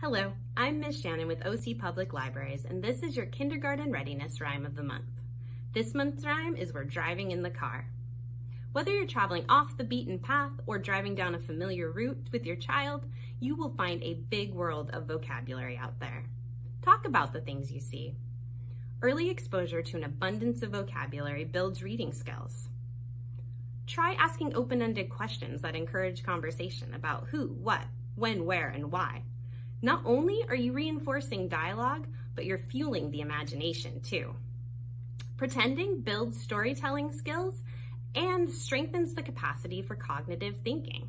Hello, I'm Miss Shannon with OC Public Libraries, and this is your Kindergarten Readiness Rhyme of the Month. This month's rhyme is We're Driving in the Car. Whether you're traveling off the beaten path or driving down a familiar route with your child, you will find a big world of vocabulary out there. Talk about the things you see. Early exposure to an abundance of vocabulary builds reading skills. Try asking open-ended questions that encourage conversation about who, what, when, where, and why. Not only are you reinforcing dialogue, but you're fueling the imagination too. Pretending builds storytelling skills and strengthens the capacity for cognitive thinking.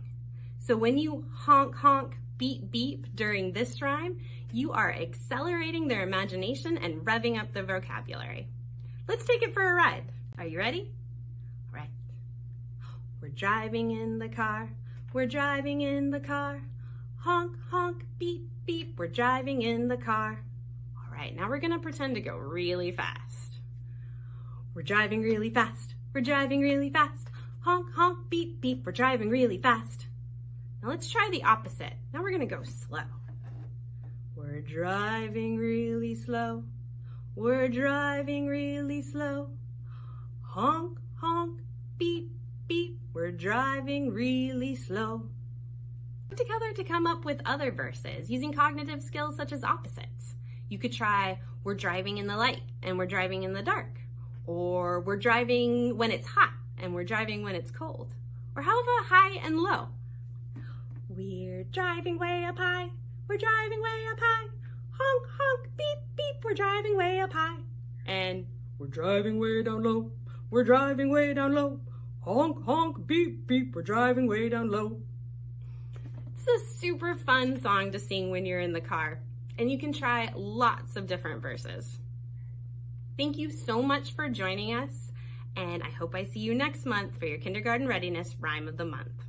So when you honk, honk, beep, beep during this rhyme, you are accelerating their imagination and revving up the vocabulary. Let's take it for a ride. Are you ready? We're driving in the car. We're driving in the car. Honk, honk, beep, beep. We're driving in the car. All right, now we're gonna pretend to go really fast. We're driving really fast. We're driving really fast. Honk, honk, beep, beep. We're driving really fast. Now let's try the opposite. Now we're gonna go slow. We're driving really slow. We're driving really slow. Honk, honk, beep, beep. We're driving really slow. Together to come up with other verses using cognitive skills such as opposites. You could try, we're driving in the light and we're driving in the dark. Or we're driving when it's hot and we're driving when it's cold. Or how about high and low? We're driving way up high. We're driving way up high. Honk, honk, beep, beep. We're driving way up high. And we're driving way down low. We're driving way down low. Honk, honk, beep, beep. We're driving way down low. It's a super fun song to sing when you're in the car. And you can try lots of different verses. Thank you so much for joining us, and I hope I see you next month for your Kindergarten Readiness Rhyme of the Month.